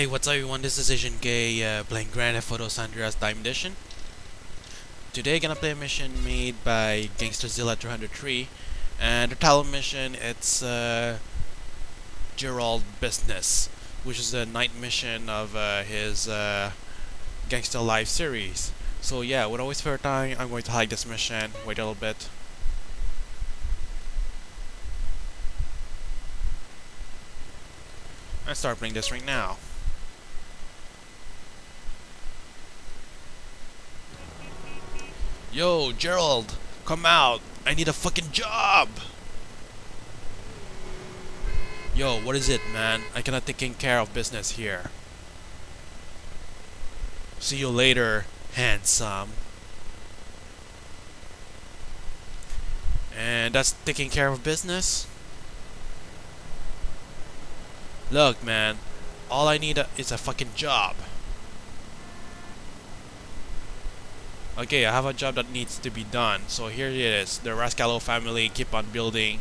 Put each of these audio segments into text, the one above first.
Hey, what's up everyone, this is AznKei uh, playing Grand Theft Auto San Andreas Diamond Edition. Today gonna play a mission made by GangstaZilla 203 and the title mission it's uh, Gerald Business which is the night mission of uh, his uh, Gangsta Life series. So yeah, without waste further time, I'm going to hide this mission, wait a little bit. And start playing this right now. Yo, Gerald, come out. I need a fucking job. Yo, what is it, man? I cannot taking care of business here. See you later, handsome. And that's taking care of business? Look, man. All I need is a fucking job. Okay, I have a job that needs to be done. So here it is. The Raskalov family keep on building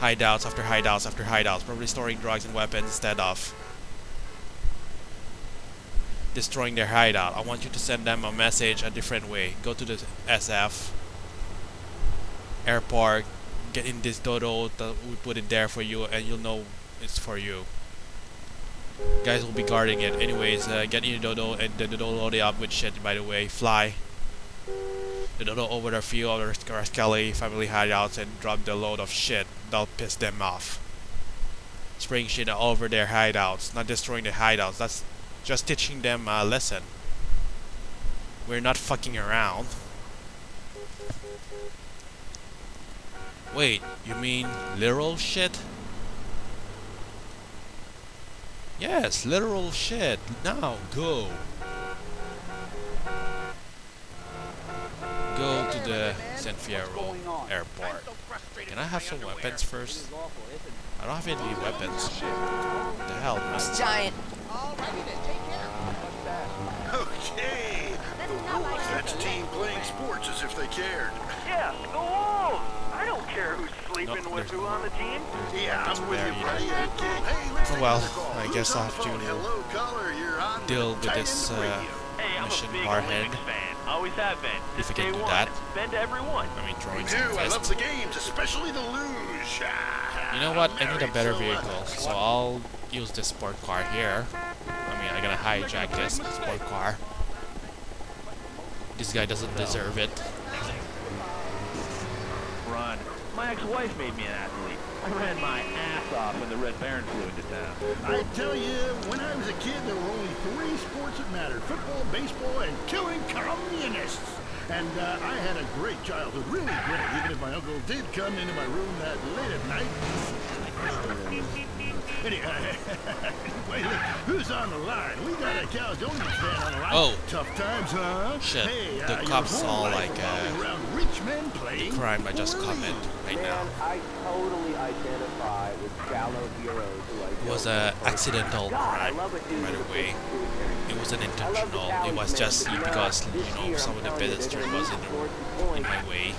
hideouts after hideouts after hideouts, probably storing drugs and weapons instead of destroying their hideout. I want you to send them a message a different way. Go to the SF airport, get in this dodo that we put it there for you, and you'll know it's for you. Guys will be guarding it. Anyways, uh, get in the dodo and the dodo load it up with shit. By the way, fly the dodo over the few other Raskalov family hideouts and drop the load of shit. That'll piss them off. Spraying shit over their hideouts, not destroying the hideouts. That's just teaching them a lesson. We're not fucking around. Wait, you mean literal shit? Yes, literal shit. Now, go. Go to the San Fierro airport. Can I have some weapons first? I don't have any weapons. What the hell, man? It's giant. Okay. The Wolves, that's team playing sports as if they cared. Yeah, the Wolves! I don't care who's sleeping Nope, with who on the team. Yeah, I'm with you, very buddy. Hey, let's Oh, well. I guess I the have to? Hello, caller, you're on deal with this, uh, Hey, I'm Mission a big Barhead. Always have been. If Since I can day do that. Been to every one. I mean, Me throwing too. I love the games, especially the luge. You know what? I need a better vehicle, so I'll use this sport car here. I mean, I'm gonna hijack this sport car. This guy doesn't deserve it. My ex-wife made me an athlete. I ran my ass off when the Red Baron flew into town. I tell you, when I was a kid, there were only three sports that mattered: football, baseball, and killing communists. And uh, I had a great childhood, really great, even if my uncle did come into my room that late at night. Anyway, anyway, look, who's on the line? We got a Caledonian fan on the line. Oh. Tough times, huh? Shit, Hey, the uh, your cops whole all, like, revolving uh, around rich men playing Crime I just committed right Man, now. I totally identify with shallow heroes who I It was don't a accidental crime, love a dude by the with a way. big pituitary. It wasn't I love the intentional. It was just because, you know, some of the telling pedestrian was gonna in, need to in score some my points way,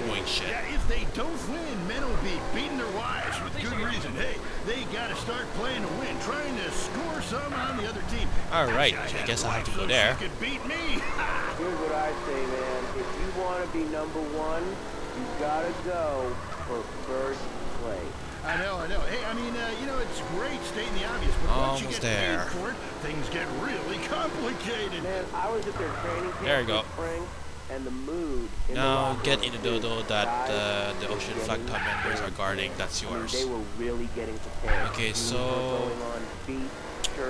and get some yardage and win the game. doing shit. Yeah, if they don't win, men will be beating their wives with good reason. Hey, they gotta start playing to win, trying to score some on the other team. Alright, I I had guess a I have to go there. Could beat me. Here's what I say, man. If you want to be number one, you gotta go for first place. I know, I know. Hey, I mean, uh, you know, it's great stating the obvious, but once you get there. paid for it, things get really complicated. Man, I was at their training camp There you go. spring, and the mood in Now get in the dodo that uh, the Ocean Flat Thugz members are guarding. That's yours. they were really getting prepared. Okay, so- going on, feet,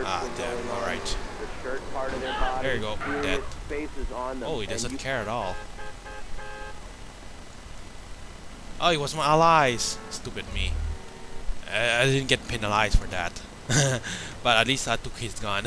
Ah, damn, alright. The shirt part of their body. There you go, dead. faces on them. Oh, he doesn't care at all. Oh, he was my allies. Stupid me. I, I didn't get penalized for that. but at least I took his gun.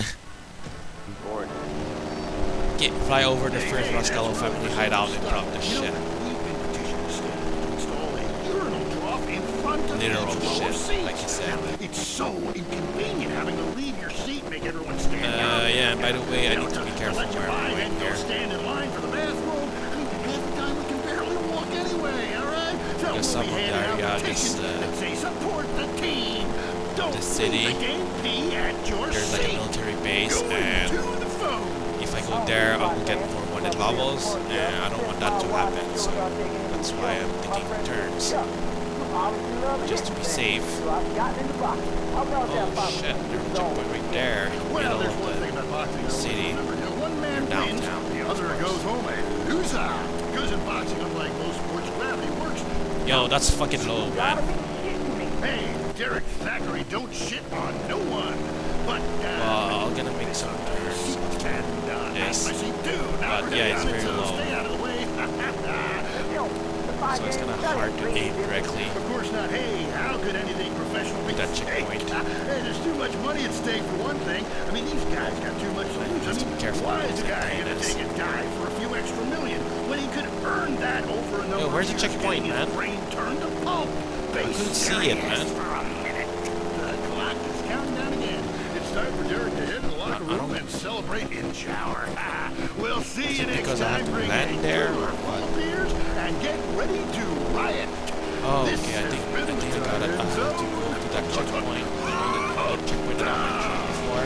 Get, fly over the first Raskalov family hideout and drop the shit. we've been petitioning the state to install a urinal trough in front of Literal shit, like you said. It's so inconvenient having to leave your seat, make everyone stand Uh, yeah, and by the way, I need to be to careful where I'm going here. stand in line for the bathroom. I mean, half the time we can barely walk anyway, all right? So Because we'll be handing out petitions just, uh, that say support the team. Don't the city. the game pee at your There's like a military base, and go there, I will get more wanted levels, and I don't want that to happen. So that's why I'm taking turns, just to be safe. Oh shit! There's a checkpoint right there middle of the. city. They're downtown, the other goes home. Because in boxing, unlike most sports, gravity works. Yo, that's fucking low, man. Hey, Derek Thackeray, don't shit on no one. But uh, Well, I'm gonna make some turns. Yes. I see two. Now But, yeah, it's very low. Stay out of the way. So it's kind of hard to aim correctly. Of course not. Hey, how could anything professional be That checkpoint. Hey, there's too much money at stake for one thing. I mean, these guys got too much to lose. I Just mean, be careful why is a guy gonna take a dive for a few extra million when he could earn that over a number where's the checkpoint, man? brain turned to pulp? I couldn't see it, man. For a minute. The clock is counting down again. It's time for Derek to head to the locker I- I room don't- and celebrate in shower. we'll see you it next because I have time. Bring land a there, cooler or full of beers and get ready to riot. Oh, This okay. I think I think I got it. I have to go to that checkpoint. You know, the, the checkpoint that I went through before.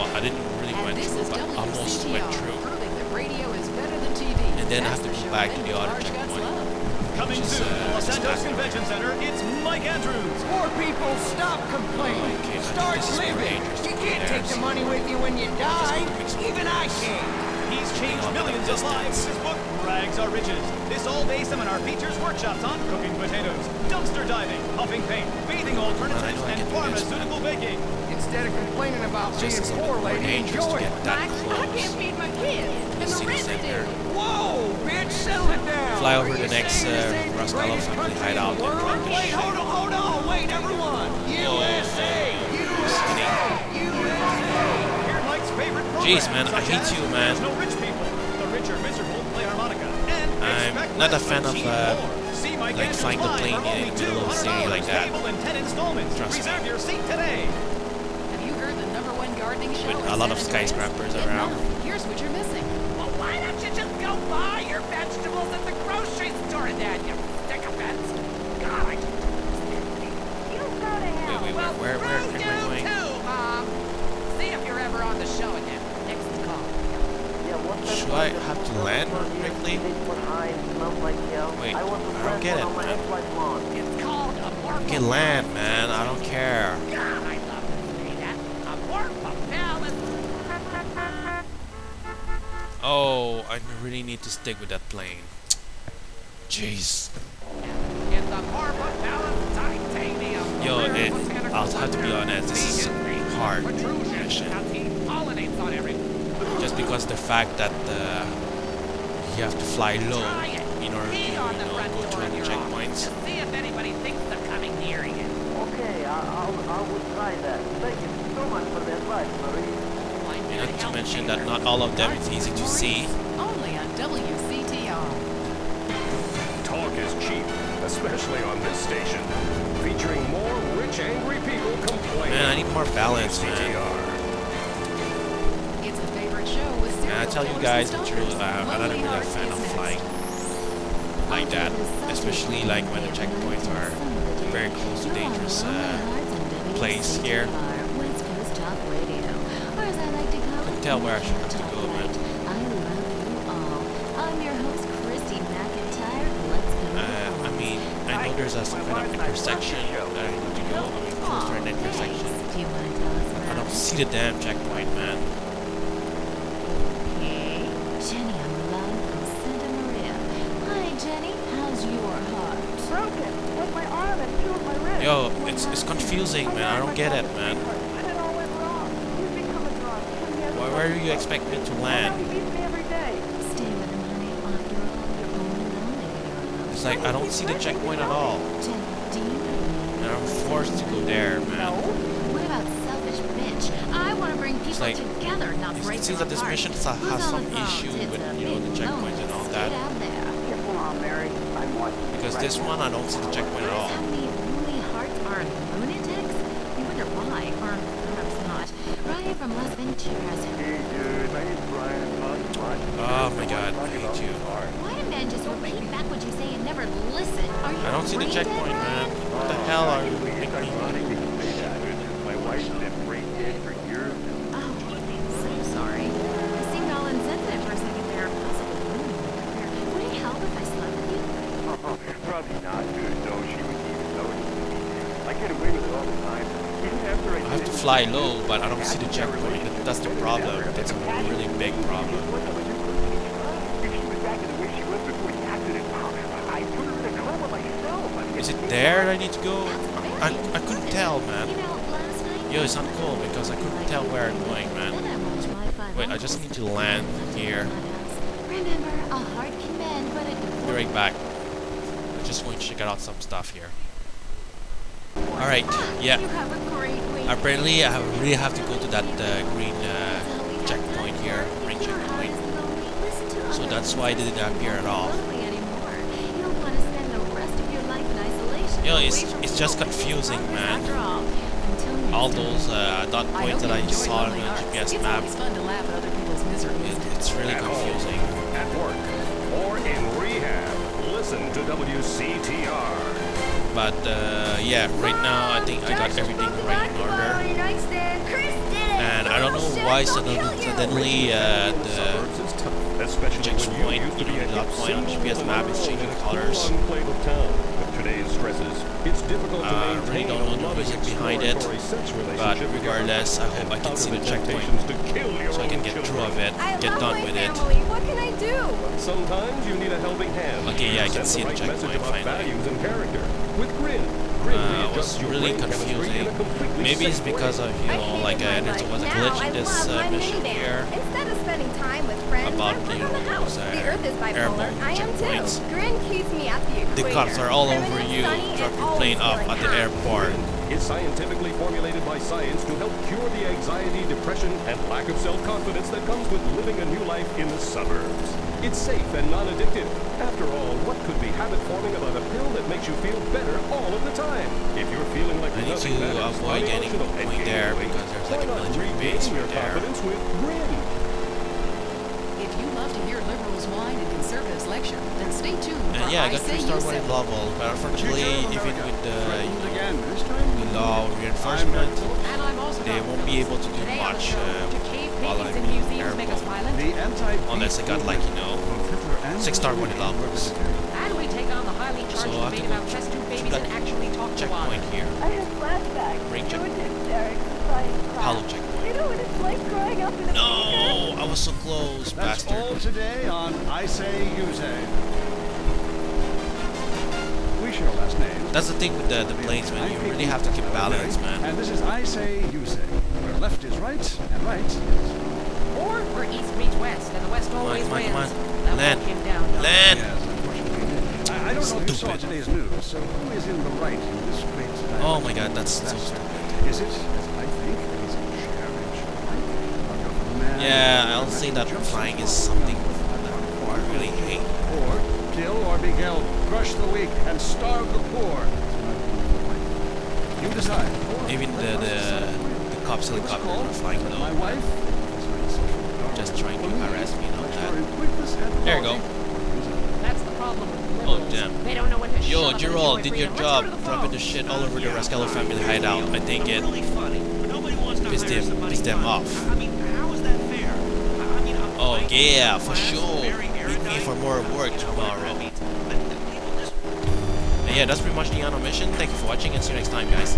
Well, I didn't really And went this through, is but almost went through. that radio is better than TV. And then I have to go back to the other large guts checkpoint. Coming is, soon uh, Los just Santos back Convention Center, it's Mike Andrews. Poor people, stop complaining. Okay, Start this is more living. Dangerous You can't take the money with you when you die. gonna make some Even I can't. He's changed Keeping up with millions of lives with his book, Rags Are Riches. This all-day seminar features workshops on cooking potatoes, dumpster diving, puffing paint, bathing alternatives, I know I and can do this, pharmaceutical baking. Instead of complaining about just being a poor, little bit more lady, dangerous to enjoy get it. that I, I can't feed my kids. And See the the rent due. Whoa, bitch, settle it down. Fly over Are the next, saying uh, this ain't the Raskalov greatest family hideout the and world? run the Wait, shit. hold on, hold on. Wait, everyone. USA, USA, USA. Hear Mike's favorite programs, Jeez, man, I hate you, man. There's no rich people. The rich are miserable play harmonica. And I'm not a fan of, uh, more. See Mike like flying the plane in only the middle of the city like that. Cable and 10 installments. Trust me. Reserve your seat today. Have you heard the number one gardening show? With a lot of skyscrapers around. here's what you're missing. Well, why don't you just go buy your vegetables at the grocery store then, you sycophants? God, I You go to hell. Wait, wait, well, where- where- screw where am I you going? too, Mom. See if you're ever on the show again. Next call. Should I have to land quickly? Wait, I don't get it, man. It's called a more Okay, land, man. I don't care. Oh, I really need to stick with that plane. Jeez. Yo, it- I'll have to be honest, this is hard mission. Just because the fact that uh, you have to fly low. In order to on the front go door of the your office. checkpoints. Just see if anybody thinks they're coming near you. Okay, I, I'll, I will try that. Thank you so much for the advice, Marie. Find And not to mention that not all of them is easy to see. Only on WCTR. Talk is cheap, especially on this station. Featuring more rich, angry people complaining. Man, I need more balance, man. CTR. It's a favorite show with And I tell you guys and the truth, stalkers. I, I'm not Lonely really a Hearts fan of flying like that, especially like when the checkpoints are very close to dangerous uh, place here. I it, tell where I should have to go, McIntyre. Uh, I mean, I know there's a, some kind of intersection that I need to go. I mean, close to an intersection. I don't see the damn checkpoint, man. Okay. Jenny, I'm live from Santa Maria. Hi, Jenny. How's your heart? broken with my arm and two of my wrists. Yo, it's it's confusing, man. I don't get it, man. Where do you expect me to land? It's like I don't see the checkpoint at all, and I'm forced to go there, man. I want to bring people like- together, It seems that this mission has, has some issue with you know the checkpoints and all that. Because this one I don't see the checkpoint at all. Are lunatics? You wonder why, or perhaps not. Ryan from Las Venturas. Hey, dude. My name's Brian. Not much. Oh my god, I hate you. Why do men just repeat back what you say and never listen? Are you I don't see the checkpoint, man. What the hell are you making me? Ironic you say that. Fly low, but I don't see the checkpoint. That- That's the problem. That's a really big problem. Is it there that I need to go? I, I couldn't tell, man. Yo, it's not cool because I couldn't tell where I'm going, man. Wait, I just need to land here. Remember, a heart can mend, but it Be right back. I'm just going to check out some stuff here. Alright, yeah. You have a great week. Apparently, I really have to go to that uh, green uh, checkpoint here, green checkpoint. So that's why I didn't appear at all. Yo, it's it's just confusing, man. All those uh, dot points that I enjoy saw on the. GPS map, always fun to laugh at other people's misery. it, it's really confusing. At work, or in rehab, listen to WCTR. But uh, yeah, right now I think I got everything right in order. And I don't know why suddenly, uh, the especially checkpoint, when you used to you be a the hit point on GPS map the is changing colors. full enclave of town. With today's stresses, it's difficult to Uh, really maintain don't know a the loving reason behind it, But relationship with your regardless, I hope I can see the counter checkpoint to kill your so I can get through of it, get done with it. What can I do? Sometimes you need a helping hand. Okay, yeah, I can see the right checkpoint message about finally. values and character. With Grin, Grin Uh, it was really confusing. Maybe it's because of, you know, like uh, there was a glitch in this uh, mission here Instead of spending time with friends, about, you the know, those uh, the Earth is bipolar. airborne I am checkpoints. the cops are all over you, drop your plane off at the airport. Is scientifically formulated by science to help cure the anxiety, depression, and lack of self-confidence that comes with living a new life in the suburbs. It's safe and non-addictive. After all, what could be habit-forming about a pill that makes you feel better all of the time? If you're feeling like I need to avoid getting point there because there's like a military base your right there. confidence with Grin? If you love to hear liberals whine and conservatives lecture, then stay tuned for And yeah, I got Say three star You one Say. in level, but unfortunately, even with the you know, again, this time the law reinforcement, And I'm also they won't be able to do Today on the much uh, while I'm in in museums make us airport. violent? the anti unless I got like you know six star one in levels. And we take on the highly charged So I have to debate go about to- test tube babies and actually talk to checkpoint one. here. I have flashbacks. Ring It check- was hysterics in science class. Hollow You know what it's like growing up in a No, I was so close, That's bastard. all today on I Say You Say. We share last names. That's the thing with the, the planes, man. You really have to keep balance, man. And this is I Say You Say, where left is right and right is Or where east meets west and the west Come on, always come on, wins. come on. That Land. walk down. Land. Yes, unfortunately. I, I don't know if you saw Stupid. today's news, so who is in the right in this great dilemma? Oh my god, that's so stupid. Is it, as I think, is it Sharon Sharp? I'll go for the man Yeah, who I'll say that jumps flying is across something the that I really hate. Or kill or be killed, crush the weak, and starve the poor. You decide. Even the the, decide for you. the cops Give us a helicopter call. are flying Let My wife is my social worker. just trying to For me, harass me and that. more in quickness and There you go. That's the problem Oh damn. They don't know what to shut Yo, up and Gerald, did your job Let's go to the dropping the shit all over the Raskalov family hideout. I think it pissed them, pissed them off. I mean, how is that fair? I I mean, I'm Oh like, yeah, for sure. Meet me for more work tomorrow. But yeah, that's pretty much the Ano mission. Thank you for watching and see you next time, guys.